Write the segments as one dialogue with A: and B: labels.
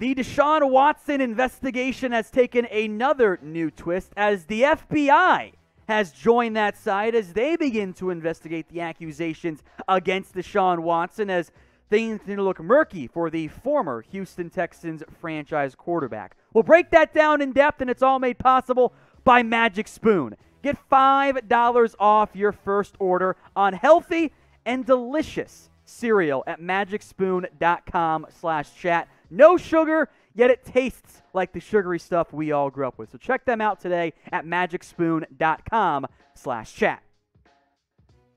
A: The Deshaun Watson investigation has taken another new twist as the FBI has joined that side as they begin to investigate the accusations against Deshaun Watson as things continue to look murky for the former Houston Texans franchise quarterback. We'll break that down in depth, and it's all made possible by Magic Spoon. Get $5 off your first order on healthy and delicious cereal at magicspoon.com slash chat. No sugar, yet it tastes like the sugary stuff we all grew up with. So check them out today at magicspoon.com slash chat.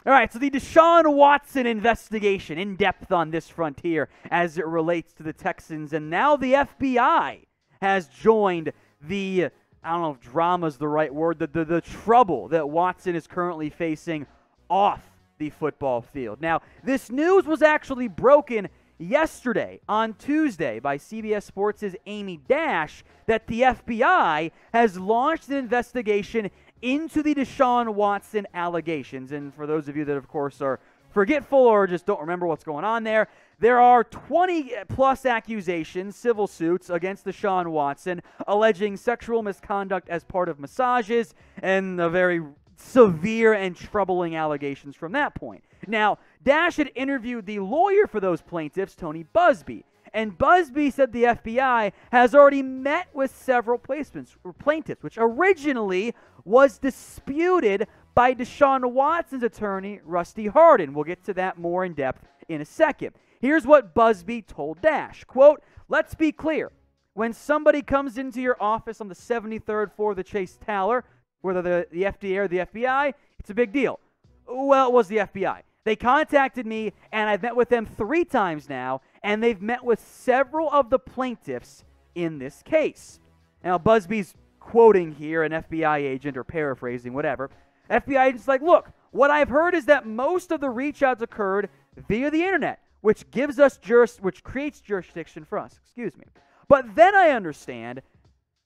A: All right, so the Deshaun Watson investigation in depth on this frontier as it relates to the Texans, and now the FBI has joined the I don't know if drama is the right word, the, the, the trouble that Watson is currently facing off the football field. Now, this news was actually broken yesterday on Tuesday by CBS Sports' Amy Dash that the FBI has launched an investigation into the Deshaun Watson allegations. And for those of you that, of course, are forgetful or just don't remember what's going on there, there are 20 plus accusations, civil suits against Deshaun Watson, alleging sexual misconduct as part of massages and a very severe and troubling allegations from that point. Now, Dash had interviewed the lawyer for those plaintiffs, Tony Buzbee. and Buzbee said the FBI has already met with several placements, plaintiffs, which originally was disputed by Deshaun Watson's attorney, Rusty Hardin. We'll get to that more in depth in a second. Here's what Buzbee told Dash. Quote, let's be clear. When somebody comes into your office on the 73rd floor of the Chase Tower, whether the, the FDA or the FBI, it's a big deal. Well, it was the FBI. They contacted me, and I've met with them three times now, and they've met with several of the plaintiffs in this case. Now, Buzbee's quoting here an FBI agent or paraphrasing, whatever. FBI agent's like, look, what I've heard is that most of the reach outs occurred via the internet, which gives us juris, which creates jurisdiction for us. Excuse me. But then I understand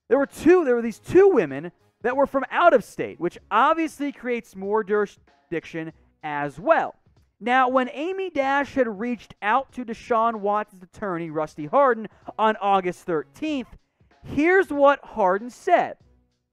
A: there were two, there were these two women that were from out of state, which obviously creates more jurisdiction as well. Now, when Amy Dash had reached out to Deshaun Watson's attorney, Rusty Hardin, on August 13th, here's what Hardin said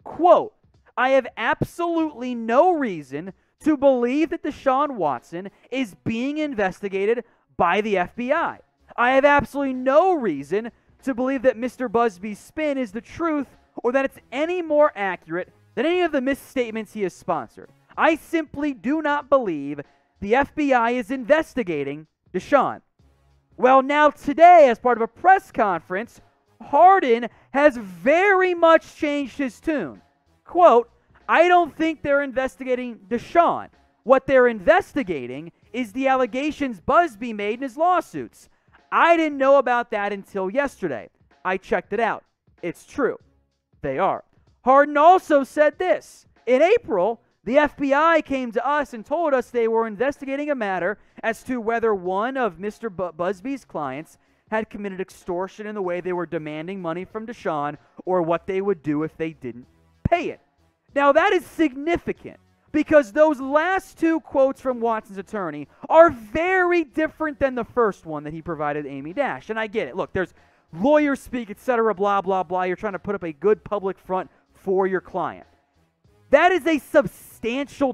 A: Quote, I have absolutely no reason to believe that Deshaun Watson is being investigated by the FBI. I have absolutely no reason to believe that Mr. Buzbee's spin is the truth or that it's any more accurate than any of the misstatements he has sponsored. I simply do not believe the FBI is investigating Deshaun. Well, now today, as part of a press conference, Hardin has very much changed his tune. Quote, I don't think they're investigating Deshaun. What they're investigating is the allegations Buzbee made in his lawsuits. I didn't know about that until yesterday. I checked it out. It's true. They are. Hardin also said this. In April, the FBI came to us and told us they were investigating a matter as to whether one of Mr. B- Buzbee's clients had committed extortion in the way they were demanding money from Deshaun or what they would do if they didn't pay it. Now, that is significant because those last two quotes from Watson's attorney are very different than the first one that he provided Amy Dash. And I get it. Look, there's lawyer speak, etc., blah, blah, blah. You're trying to put up a good public front for your client. That is a substantial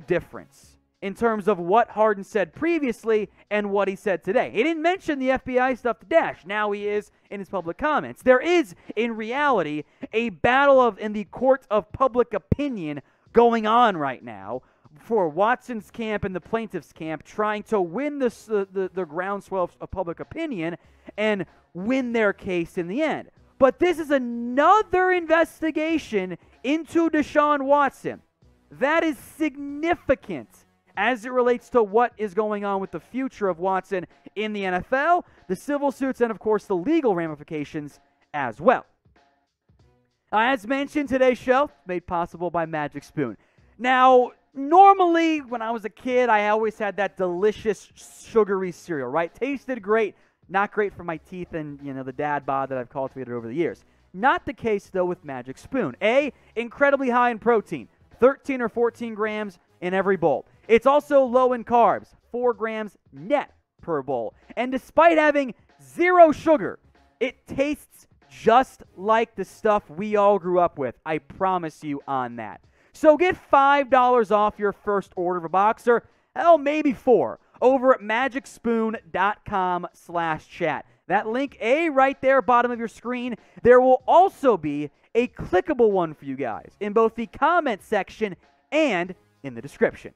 A: difference in terms of what Hardin said previously and what he said today. He didn't mention the FBI stuff to Dash. Now he is in his public comments. There is, in reality, a battle of in the court of public opinion going on right now for Watson's camp and the plaintiff's camp trying to win uh, the, the groundswell of public opinion and win their case in the end. But this is another investigation into Deshaun Watson. That is significant as it relates to what is going on with the future of Watson in the NFL, the civil suits, and of course the legal ramifications as well. Uh, as mentioned, today's show made possible by Magic Spoon. Now, normally when I was a kid, I always had that delicious sugary cereal, right? Tasted great, not great for my teeth and, you know, the dad bod that I've cultivated over the years. Not the case, though, with Magic Spoon. A, incredibly high in protein, 13 or 14 grams in every bowl. It's also low in carbs, 4 grams net per bowl. And despite having zero sugar, it tastes just like the stuff we all grew up with. I promise you on that. So get $5 off your first order of a boxer, hell, maybe four, over at magicspoon.com slash chat. That link, A, right there, bottom of your screen. There will also be a clickable one for you guys in both the comment section and in the description.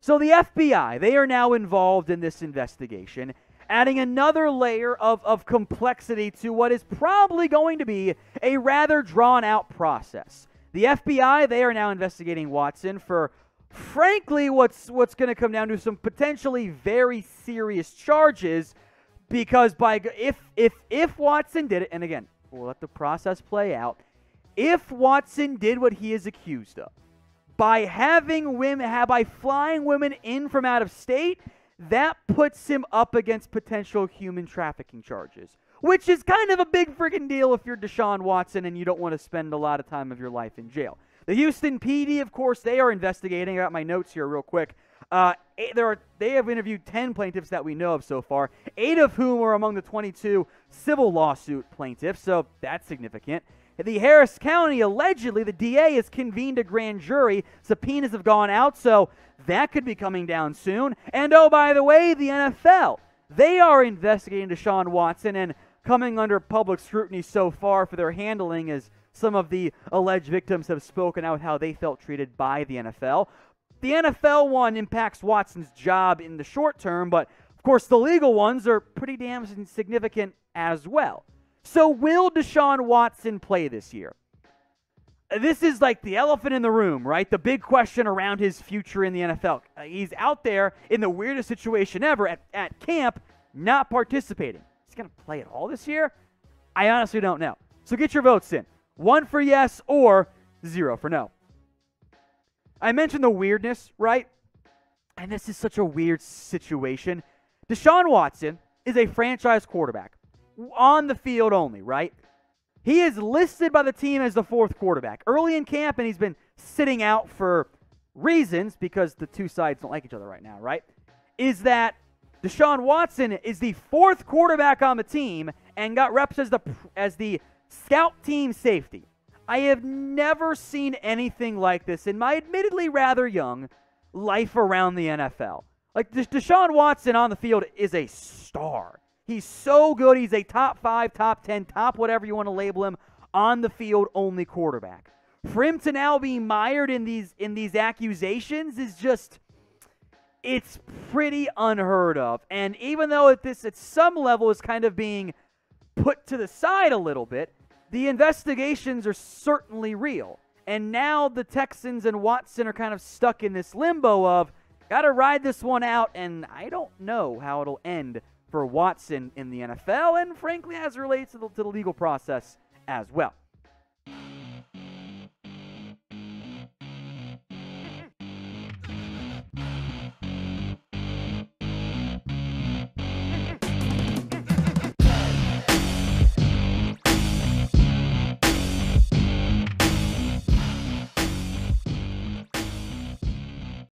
A: So the FBI, they are now involved in this investigation, adding another layer of, of complexity to what is probably going to be a rather drawn out process. The FBI, they are now investigating Watson for frankly what's what's going to come down to some potentially very serious charges because by if if if Watson did it and again, we'll let the process play out. If Watson did what he is accused of, by having women, by flying women in from out of state, that puts him up against potential human trafficking charges, which is kind of a big freaking deal if you're Deshaun Watson and you don't want to spend a lot of time of your life in jail. The Houston PD, of course, they are investigating. I got my notes here real quick. Uh, eight, there are they have interviewed 10 plaintiffs that we know of so far, eight of whom are among the 22 civil lawsuit plaintiffs, so that's significant. The Harris County, allegedly, the DA has convened a grand jury. Subpoenas have gone out, so that could be coming down soon. And oh, by the way, the NFL, they are investigating Deshaun Watson and coming under public scrutiny so far for their handling as some of the alleged victims have spoken out how they felt treated by the NFL. The NFL one impacts Watson's job in the short term, but of course, the legal ones are pretty damn significant as well. So, will Deshaun Watson play this year? This is like the elephant in the room, right? The big question around his future in the NFL. Uh, he's out there in the weirdest situation ever at, at camp, not participating. He's going to play at all this year? I honestly don't know. So, get your votes in one for yes or zero for no. I mentioned the weirdness, right? And this is such a weird situation. Deshaun Watson is a franchise quarterback on the field only, right? He is listed by the team as the fourth quarterback early in camp, and he's been sitting out for reasons because the two sides don't like each other right now, right? Is that Deshaun Watson is the fourth quarterback on the team and got reps as the as the scout team safety. I have never seen anything like this in my admittedly rather young life around the NFL. Like Deshaun Watson on the field is a star. He's so good. He's a top five, top 10, top whatever you want to label him on the field only quarterback. For him to now be mired in these in these accusations is just it's pretty unheard of. And even though at this at some level is kind of being put to the side a little bit, the investigations are certainly real. And now the Texans and Watson are kind of stuck in this limbo of got to ride this one out and I don't know how it'll end for Watson in the NFL, and frankly, as it relates to the, to the legal process as well.